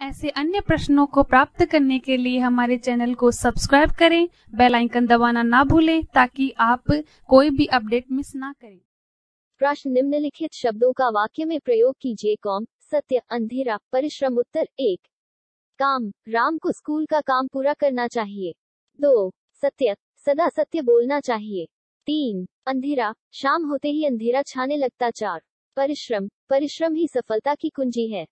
ऐसे अन्य प्रश्नों को प्राप्त करने के लिए हमारे चैनल को सब्सक्राइब करें, बेल आइकन दबाना ना भूलें ताकि आप कोई भी अपडेट मिस ना करें। प्रश्न निम्नलिखित शब्दों का वाक्य में प्रयोग कीजिए, कॉम, सत्य, अंधेरा, परिश्रम, उत्तर, एक। काम, राम को स्कूल का काम पूरा करना चाहिए। दो, सत्य, सदा सत्य बोलना चाहिए। तीन, अंधेरा, शाम होते ही अंधेरा छाने लगता, चार। परिश्रम परिश्रम ही सफलता की कुंजी है।